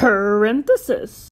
parenthesis.